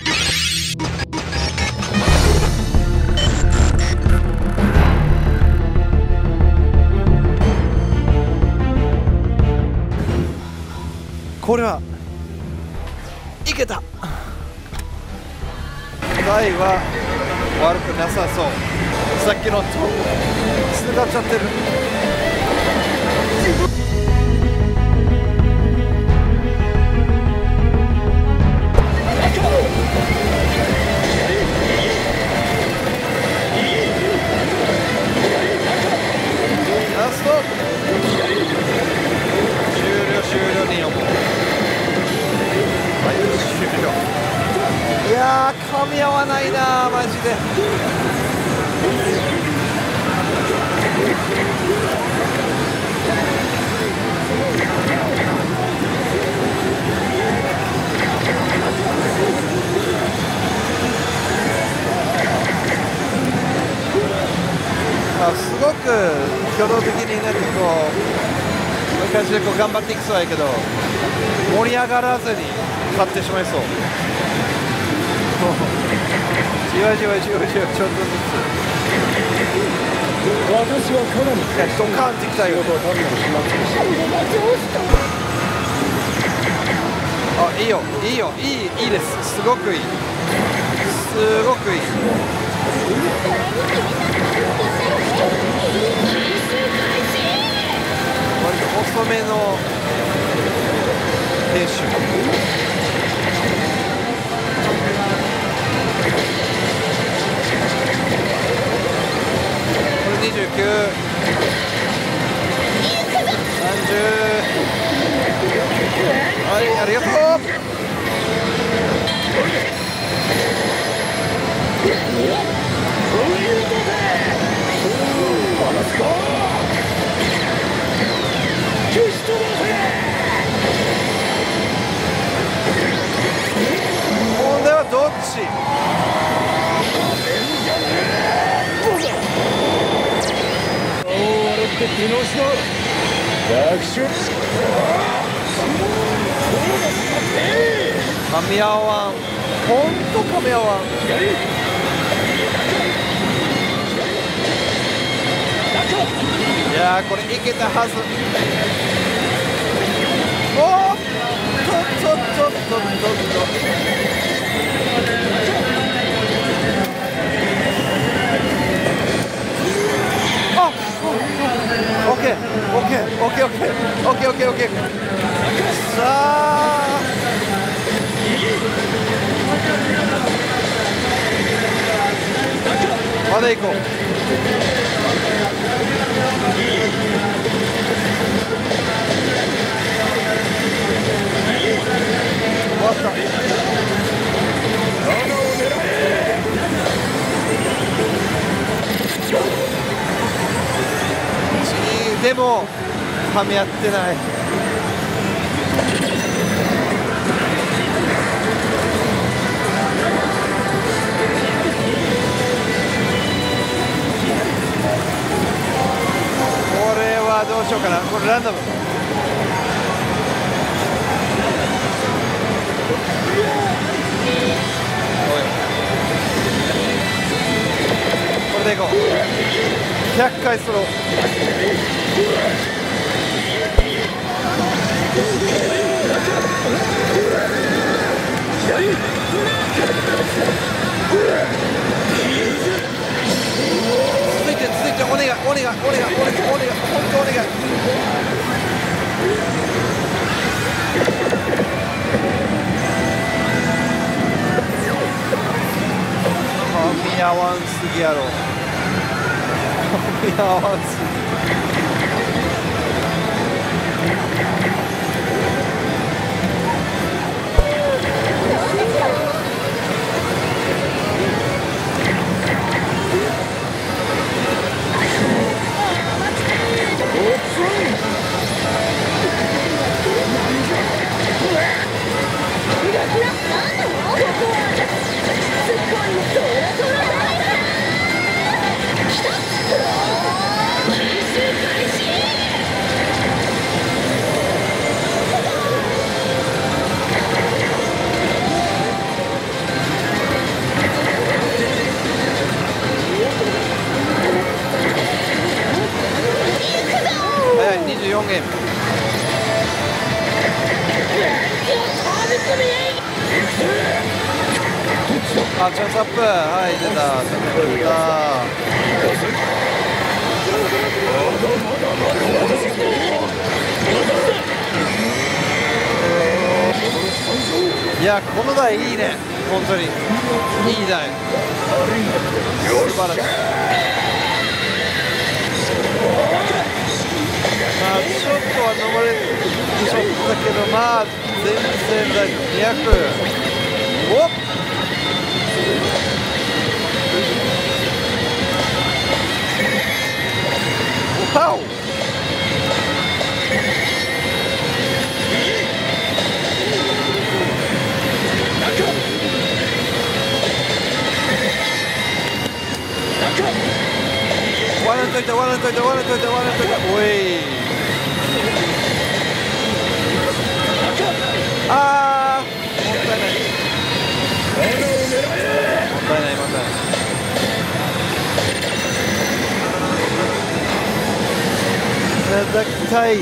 これはいけた。台は悪くなさそう。さっきのとつながっちゃってる。了終了に思うい終了いやー噛み合わないなマジで。まあ、すごく挙動的になんかこう感じでこう頑張っていきそうやけど盛り上がらずに勝ってしまいそう。じわじわじわじわちょっとずつ。私はかなりドカンってきたよ仕事を単なる始末にしたあいいよ。いいよ。いいいいです。すごくいい。すごくいい。遅めの練習29けたはず。おーっとっとっと。っとっと。っと。あオッケーオッケーオッケーオッケーオッケーオッケーオッケーさあまだ行こうでもはめ合ってない。これはどうしようかな。これランダムこれでいこう。100回スロー。続いて続い。てお願い。お願い。お願い。お願い。お願い。本当お願い。噛み合わんすぎやろ噛み合わんすぎ Oh, free. まあ全然大丈夫200おっパオ笑っといて笑あー。もったいないもったいないもったいない。だきたい。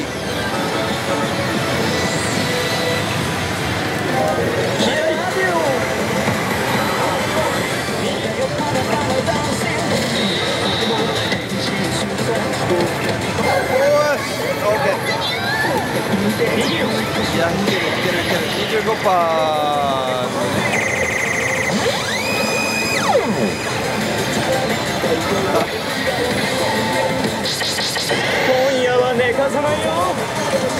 おーし OK いやいけるいけるいける25パ今夜は寝かさないよ。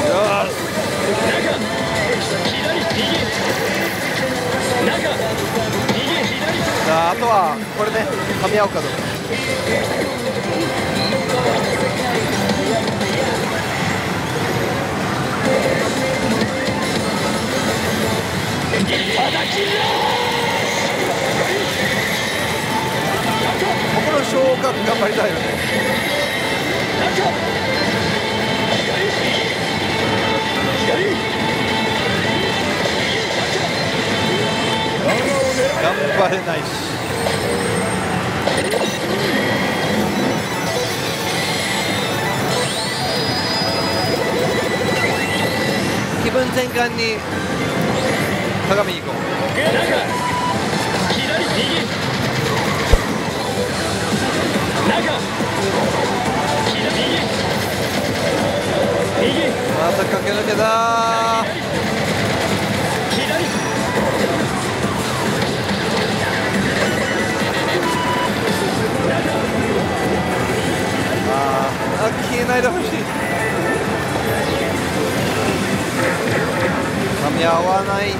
ーよし。じゃああとはこれね噛み合うかどうか。の昇格頑張りたいよね頑張れないし気分転換に鏡に行こう。また駆け抜けたああ消えないでほしい。噛み合わない。会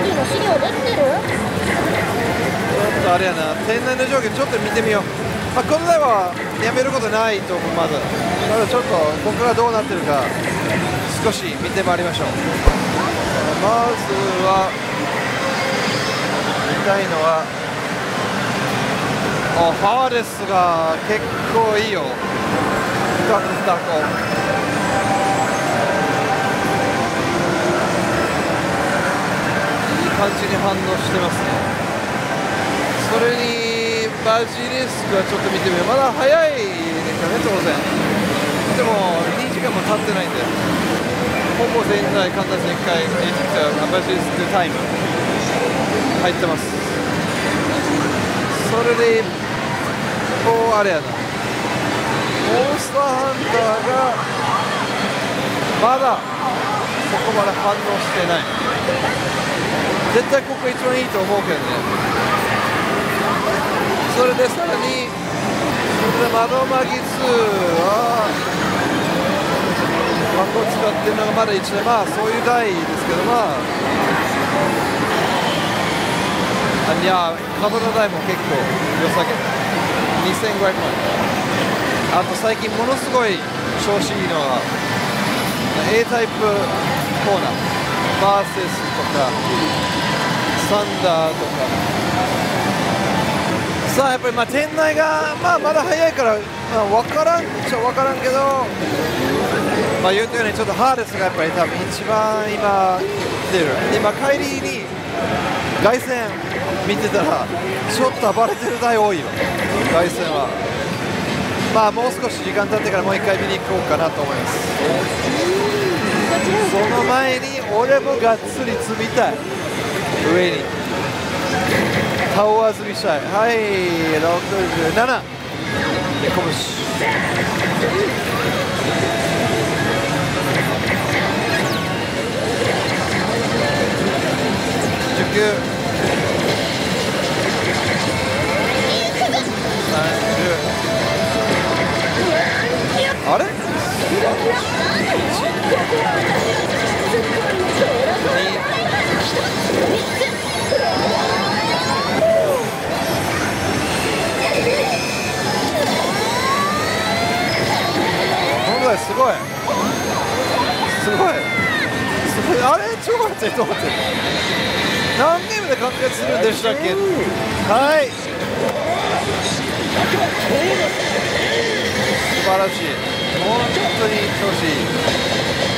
議の資料できてる？ちょっとあれやな天然の上下ちょっと見てみよう、まあ、この台はやめることないと思うまず。ただちょっとここからどうなってるか少し見てまいりましょう。まずは見たいのはあハーレスが結構いいよ。2つ2個いい感じに反応してますね。それにバジリスクはちょっと見てみよう。まだ早いですよね当然。でも2時間も経ってないんで。ほぼ全体簡単に1回バジリスクタイム。入ってます。それでこうあれやな。モンスターハンターがまだそこまで反応してない。絶対ここ一番いいと思うけどね。それでさらにそれで窓マギ2は箱を使ってるのがまだ1年まあそういう台ですけどまあいや株の台も結構良さげ。2500万。あと最近ものすごい調子いいのは A タイプコーナー。バーセスとかサンダーとか。さあやっぱりまあ店内が、まあ、まだ早いから、まあ、分からんっちゃ分からんけど、まあ、言うたようにちょっとハーレスがやっぱり多分一番今来てる。今帰りに凱旋見てたらちょっと暴れてる台多いよ。凱旋は。まあもう少し時間経ってからもう一回見に行こうかなと思います。その前に俺もがっつり積みたい。上に。タワー積みしたい。はい67で拳。19すごい。すごい。すごい。あれ？ちょっと待ってちょっと待って。何ゲームで完結するんでしたっけ？はい。晴らしい。本当に調子いい。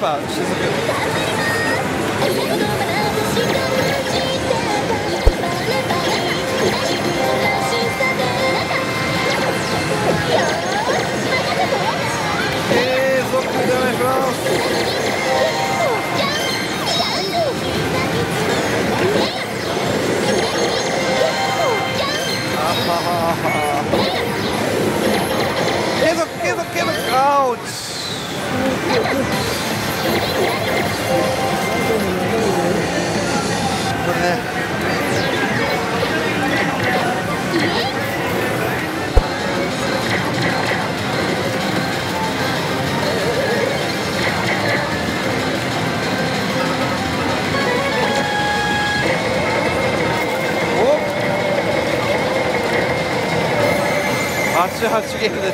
いやでも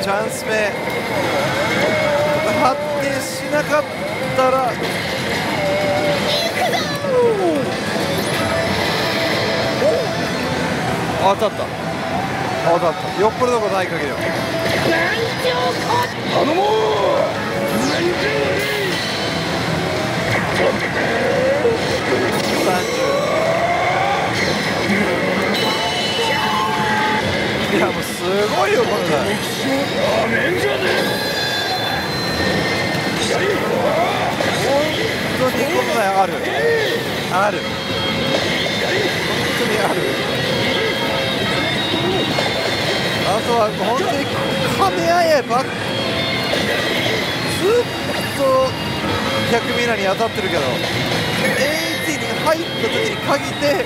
チャンス目。発展しなかったら。当たった。当たった。よっぽどのことない限りは。頼もう。30いやもうすごいよこの台アメンジャーで本当にこの台ある。ある。本当にある。あとは本当に噛み合えばずっと100ミラーに当たってるけど AT に入った時に限って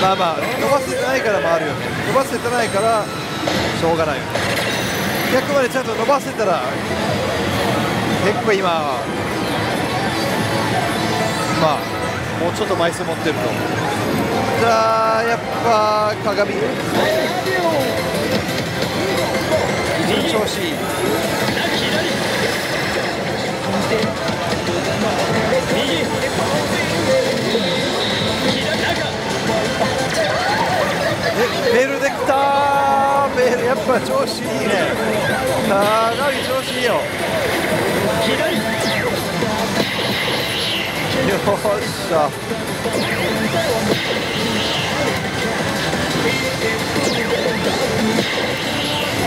まあまあ伸ばせてないからもあるよ。ね伸ばせてないからしょうがないよ。100までちゃんと伸ばせたら結構今まあもうちょっと枚数持ってると。思うじゃあやっぱ鏡。非常に調子い。いえベルできたー。ベルやっぱ調子いいね。鏡調子いいよよっしゃ。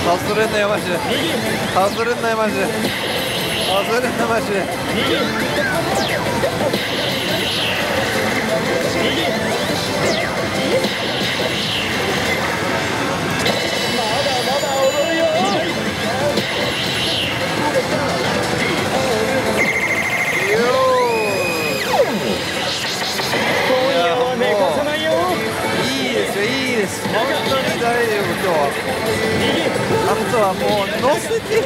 外れんなよマジで。外れんなよマジで。外れんなマジで。ですよ、いいです、本当に大丈夫、今日は。あとはもう、乗せて。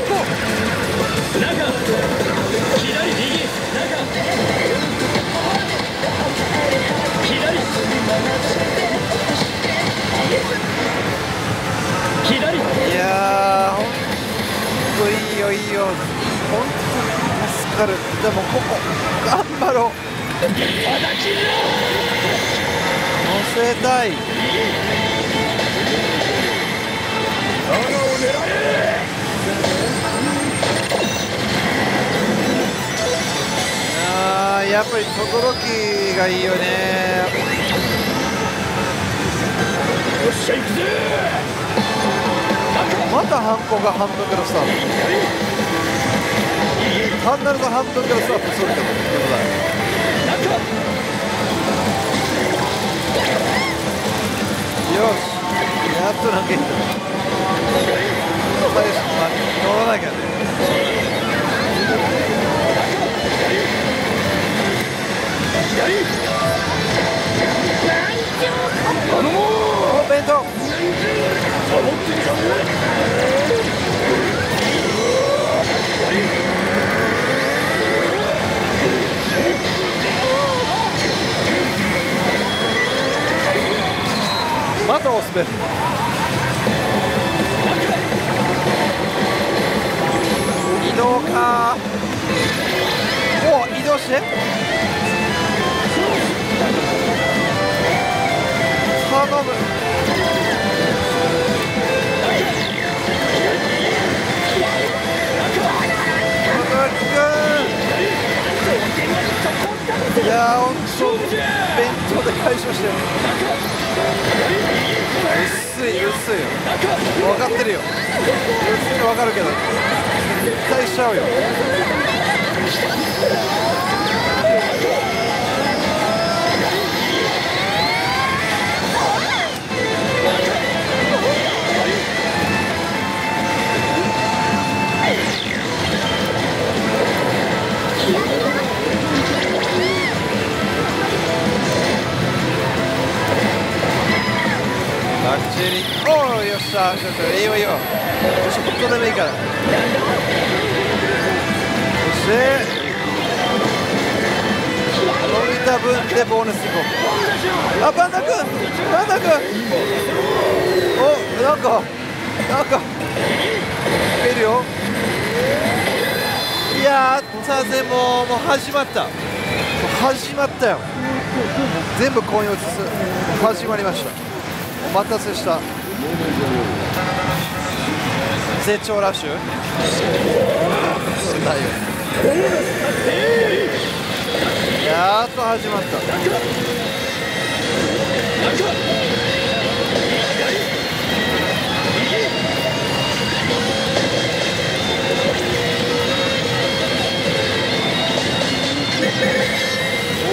いやー、いいよ、いいよ、本当助かる、でもここ、頑張ろう。せたい。あーやっぱり轟がいいよね。よっしゃ行くぜ。また半歩が半分からスタート単なるの半分からスタートするけどでもないよ。しやっとなんかいった最初まあ乗らなきゃねお弁当またオスベル移動か。お移動して。いやー、ほんと、弁当で解消してる。薄い、薄いよ。分かってるよ。薄いの分かるけど、絶対しちゃうよ。バッチリおおよっしゃちょっといいよいいよちょっとでもいいからそして伸びた分でボーナスいこうあパンダ君パンダ君おなんかなんかいるよいやったぜもうもう始まった。もう始まったよ。全部今夜ずつ始まりました。待たせした。絶頂ラッシュ？だよ。やっと始まった。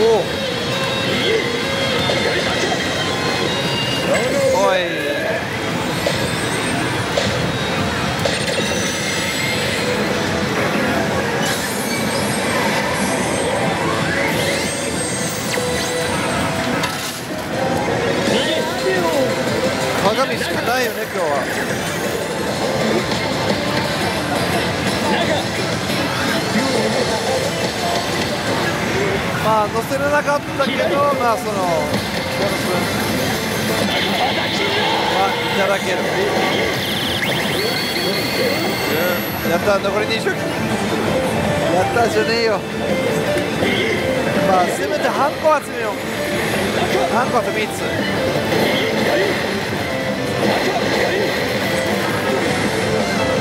おお。い。鏡しかないよね今日は。まあ乗せれなかったけどまあそのただける。うんやった残り20やったじゃねえよ。まあせめてハンコ集めよう。ハンコあと3つ。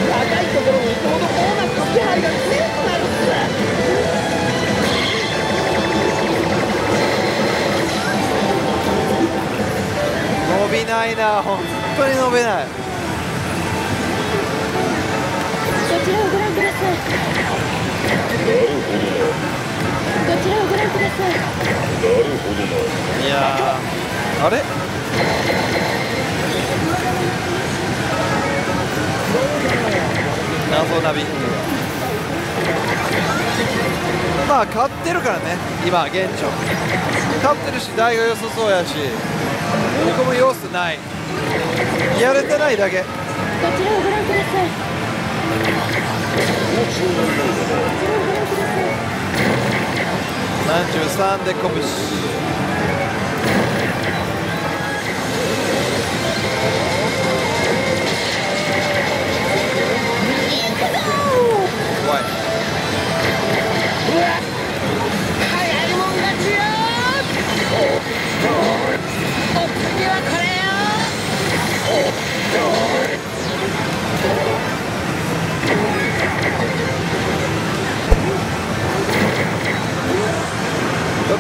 高いところに行くほどボーナスの気配が強くなるっす伸びないな本当に伸びない。こちらをご覧ください。こちらをご覧ください。いやーあれ？謎ナビまあ勝ってるからね今現状。勝ってるし台が良さそうやしここも様子ない。やれてないだけ。こちらをご覧ください。こちらをご覧ください。33で早いもん勝ちよ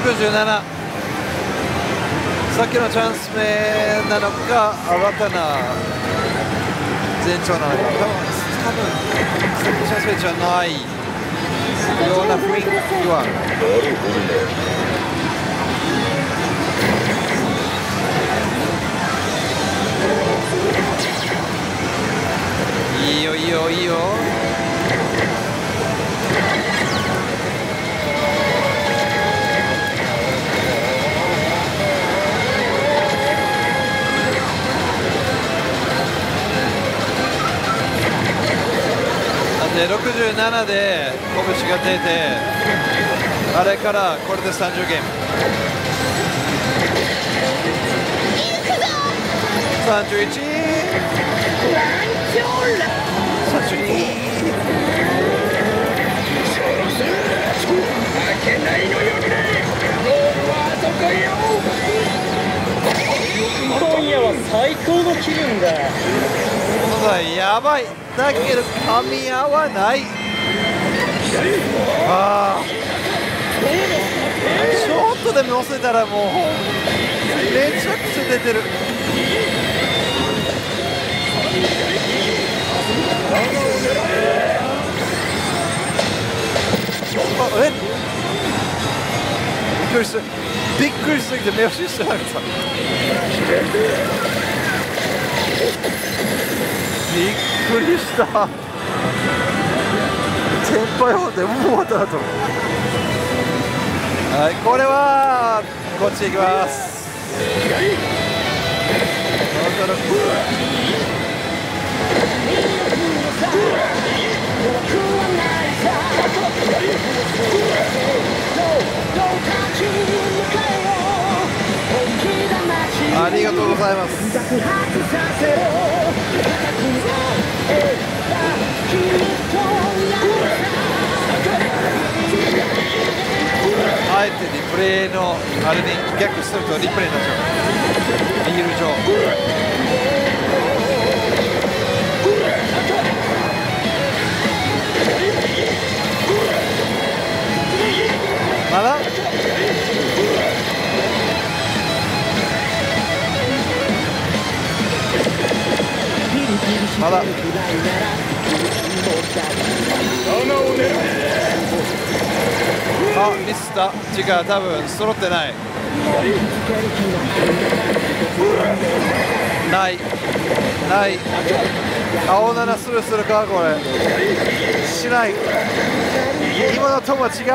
67さっきのチャンス目なのか新たな。前兆なのか。多分さっきのチャンス目じゃない。ような雰囲気は。7で拳が出てあれからこれで30ゲーム。三十一。今夜は最高の気分だやばい。だけど噛み合わない。あちょっとでも乗せたらもうめちゃくちゃ出てる。あえ？びっくりした。びっくりしすぎて目をししてなかった。びっくりした。先輩方でもう終わったなとはいこれはこっち行きます。ありがとうございます。てリプレイのあれに逆するとリプレイになっちゃう握る上まだまだ。あミスった違う多分揃ってない。ない。ない。青七スルするかこれ。しない。今のトムは違う。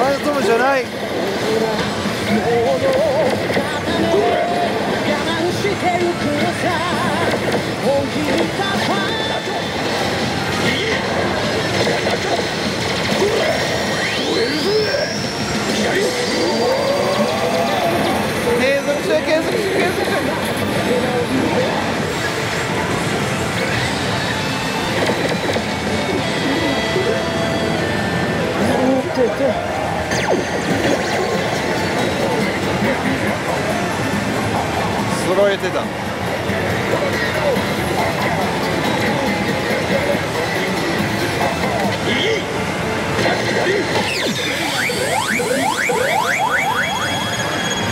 前のトムじゃない。継揃えてた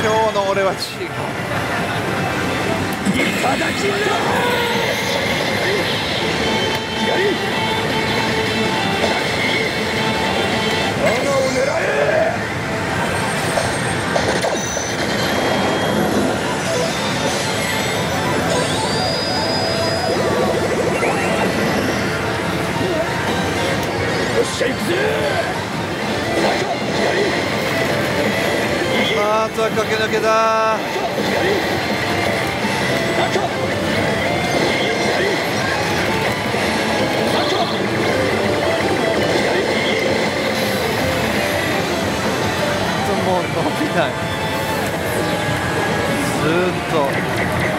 今日の俺は違うあとは駆け抜けだもう伸びない。ずーっと。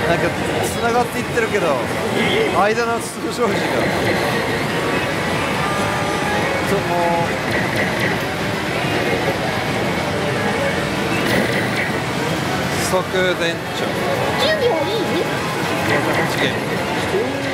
なんかつながっていってるけど間の通常時がともう。速電長準備はいい？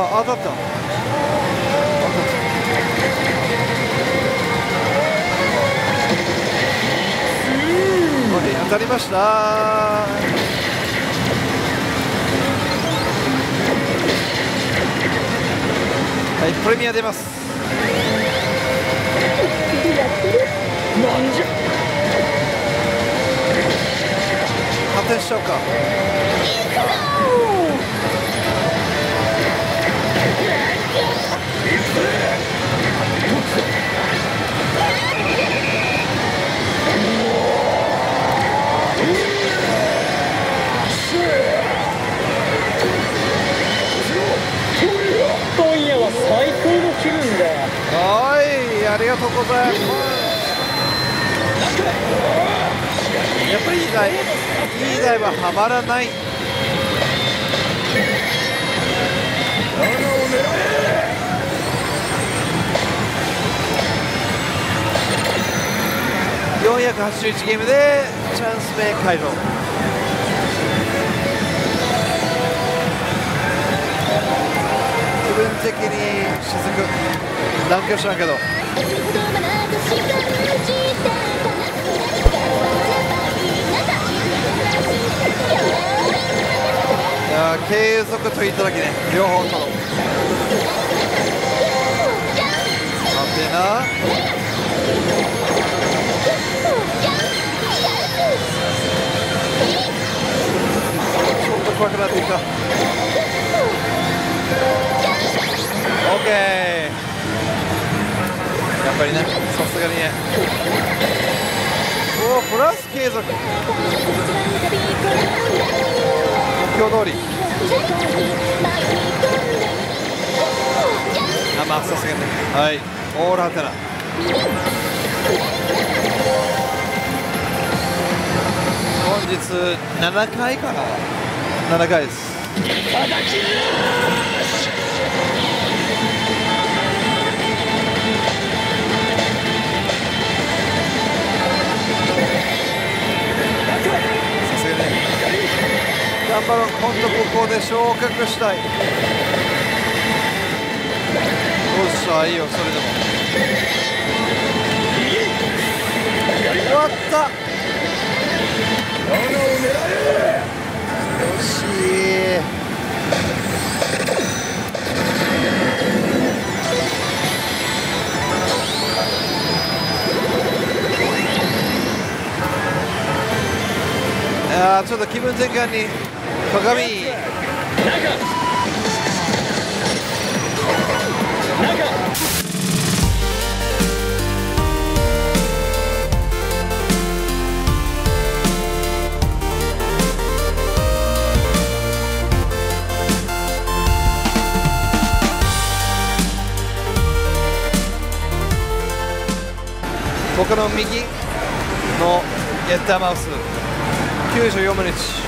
あ当たった。当たりました。はいプレミア出ます。なんじゃ。反転しちゃうかはいありがとうございます。やっぱりいい台い。い台ははまらない。481ゲームでチャンス目解除気分的に雫乱挙したんけど。いや継続といっただけね。両方とも。待てな。ちょっと怖くなってきた。OK やっぱりねさすがにね。おおプラス継続。目標通り。あまあさすがにね。はい。オールハテナ。本日7回かな。7回です頑張ろう。今度ここで昇格したい。どうしたいいよそれでも。終わった。惜しい。いやちょっと気分転換に。鏡。僕の右のゲッターマウス。94分の1